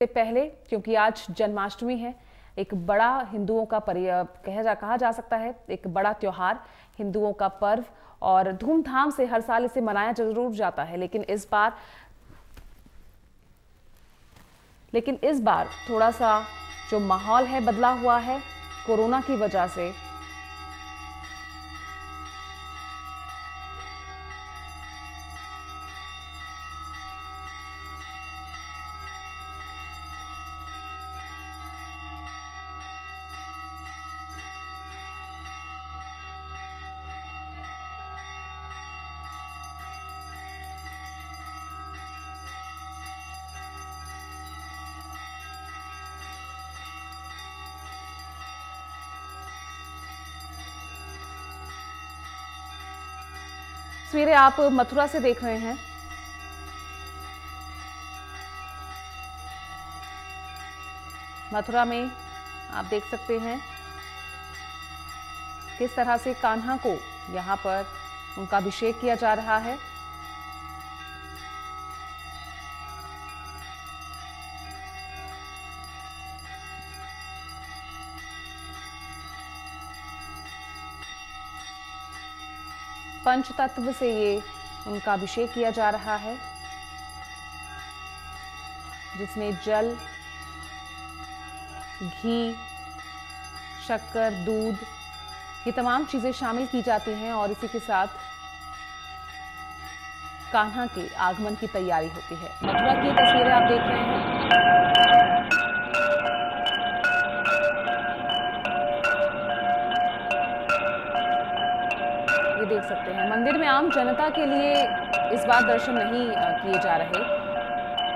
से पहले, क्योंकि आज जन्माष्टमी है, एक बड़ा हिंदुओं का कह जा, कहा जा सकता है, एक बड़ा त्यौहार, हिंदुओं का पर्व, और धूमधाम से हर साल इसे मनाया ज़रूर जाता है, लेकिन इस बार, लेकिन इस बार थोड़ा सा जो माहौल है, बदला हुआ है, कोरोना की वजह से तस्वीरें आप मथुरा से देख रहे हैं। मथुरा में आप देख सकते हैं किस तरह से कान्हा को यहाँ पर उनका अभिषेक किया जा रहा है। पंच तत्व से ये उनका अभिषेक किया जा रहा है, जिसमें जल, घी, शक्कर, दूध, ये तमाम चीज़ें शामिल की जाती हैं और इसी के साथ कान्हा के आगमन की तैयारी होती है। मथुरा की तस्वीरें आप देख रहे हैं। जनता के लिए इस बार दर्शन नहीं किए जा रहे।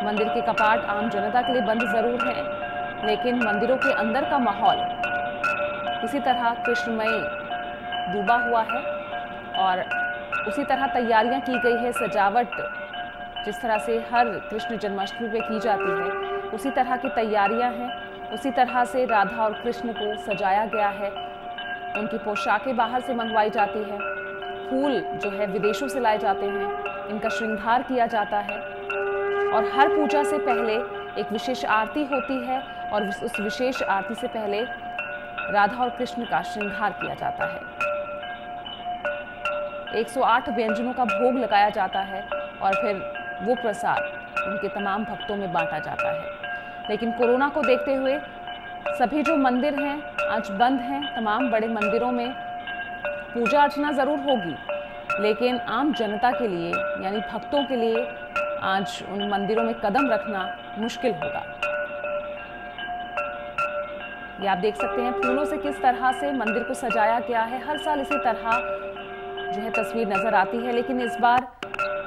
मंदिर के कपाट आम जनता के लिए बंद ज़रूर हैं, लेकिन मंदिरों के अंदर का माहौल इसी तरह कृष्णमय डूबा हुआ है और उसी तरह तैयारियाँ की गई है, सजावट जिस तरह से हर कृष्ण जन्माष्टमी पे की जाती है, उसी तरह की तैयारियाँ हैं, उसी तरह से राधा और कृष्ण को सजाया गया है। उनकी पोशाकें बाहर से मंगवाई जाती है। फूल जो है विदेशों से लाए जाते हैं, इनका श्रृंगार किया जाता है। और हर पूजा से पहले एक विशेष आरती होती है और उस विशेष आरती से पहले राधा और कृष्ण का श्रृंगार किया जाता है। 108 व्यंजनों का भोग लगाया जाता है और फिर वो प्रसाद उनके तमाम भक्तों में बांटा जाता है। लेकिन कोरोना को देखते हुए सभी जो मंदिर हैं, आज बंद हैं, तमाम बड़े मंदिरों में पूजा अर्चना ज़रूर होगी। लेकिन आम जनता के लिए, यानी भक्तों के लिए, आज उन मंदिरों में कदम रखना मुश्किल होगा। ये आप देख सकते हैं, फूलों से किस तरह से मंदिर को सजाया गया है। हर साल इसी तरह जो है तस्वीर नज़र आती है, लेकिन इस बार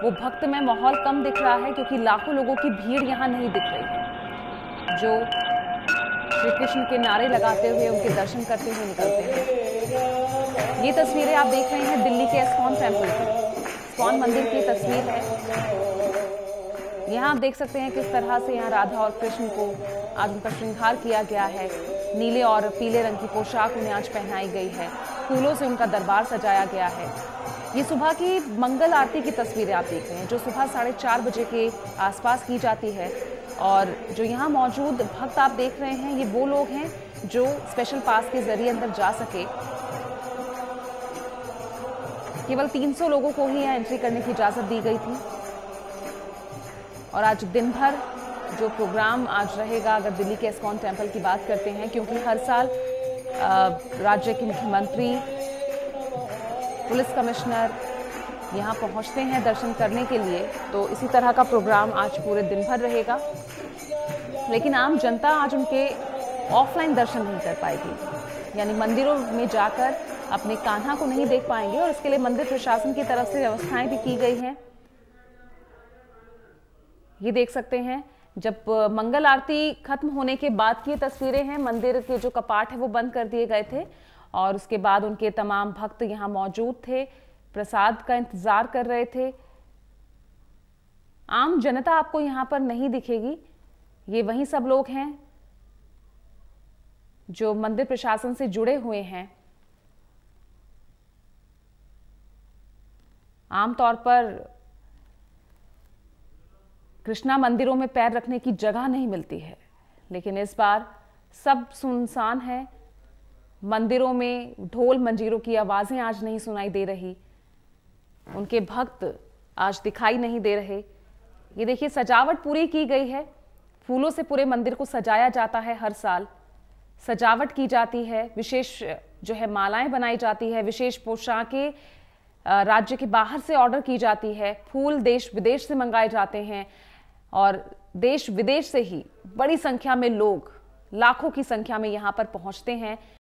वो भक्त में माहौल कम दिख रहा है, क्योंकि लाखों लोगों की भीड़ यहाँ नहीं दिख रही है, जो श्री कृष्ण के नारे लगाते हुए, उनके दर्शन करते हुए निकलते हैं। ये तस्वीरें आप देख रहे हैं दिल्ली के एस्कॉन टेंपल की। एस्कॉन मंदिर की तस्वीर है। यहाँ आप देख सकते हैं किस तरह से यहाँ राधा और कृष्ण को आज उनका श्रृंगार किया गया है। नीले और पीले रंग की पोशाक उन्हें आज पहनाई गई है। फूलों से उनका दरबार सजाया गया है। ये सुबह की मंगल आरती की तस्वीरें आप देख रहे हैं, जो सुबह साढ़े चार बजे के आसपास की जाती है। और जो यहाँ मौजूद भक्त आप देख रहे हैं, ये वो लोग हैं जो स्पेशल पास के ज़रिए अंदर जा सके। केवल 300 लोगों को ही यहाँ एंट्री करने की इजाज़त दी गई थी। और आज दिन भर जो प्रोग्राम आज रहेगा, अगर दिल्ली के एस्कॉन टेंपल की बात करते हैं, क्योंकि हर साल राज्य के मुख्यमंत्री, पुलिस कमिश्नर यहाँ पहुँचते हैं दर्शन करने के लिए तो इसी तरह का प्रोग्राम आज पूरे दिन भर रहेगा। लेकिन आम जनता आज उनके ऑफलाइन दर्शन नहीं कर पाएगी। यानी मंदिरों में जाकर अपने कान्हा को नहीं देख पाएँगे और इसके लिए मंदिर प्रशासन की तरफ़ से व्यवस्थाएँ भी की गई हैं। ये देख सकते हैं, जब मंगल आरती खत्म होने के बाद की तस्वीरें हैं, मंदिर के जो कपाट है वो बंद कर दिए गए थे और उसके बाद उनके तमाम भक्त यहाँ मौजूद थे। प्रसाद का इंतज़ार कर रहे थे। आम जनता आपको यहाँ पर नहीं दिखेगी। ये वही सब लोग हैं जो मंदिर प्रशासन से जुड़े हुए हैं। आमतौर पर कृष्णा मंदिरों में पैर रखने की जगह नहीं मिलती है, लेकिन इस बार सब सुनसान है। मंदिरों में ढोल मंजीरों की आवाज़ें आज नहीं सुनाई दे रही। उनके भक्त आज दिखाई नहीं दे रहे। ये देखिए, सजावट पूरी की गई है। फूलों से पूरे मंदिर को सजाया जाता है हर साल। सजावट की जाती है, विशेष जो है मालाएँ बनाई जाती है, विशेष पोशाकें राज्य के बाहर से ऑर्डर की जाती है। फूल देश विदेश से मंगाए जाते हैं और देश विदेश से ही बड़ी संख्या में लोग, लाखों की संख्या में यहाँ पर पहुँचते हैं।